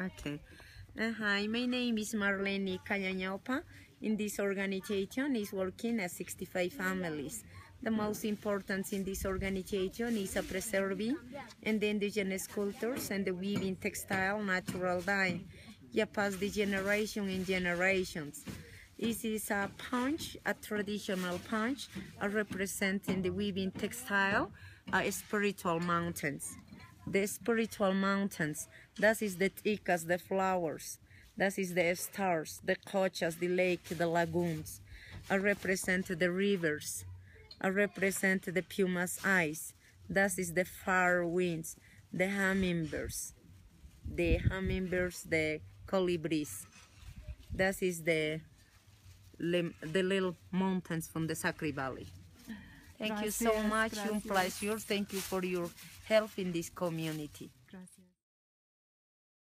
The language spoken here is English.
Okay. Uh, hi, my name is Marleni Cañañopa. In this organization is working at 65 families. The most important in this organization is a preserving and the indigenous cultures and the weaving textile natural dye. Yeah, the generation in generations. This is a punch, a traditional punch, uh, representing the weaving textile, uh, spiritual mountains the spiritual mountains. That is the ticas, the flowers. That is the stars, the cochas, the lake, the lagoons. I represent the rivers. I represent the puma's eyes. That is the far winds, the hummingbirds, the hummingbirds, the colibris. That is the the little mountains from the Sacre Valley. Thank you so Gracias, much. Un gracias. pleasure. Thank you for your help in this community.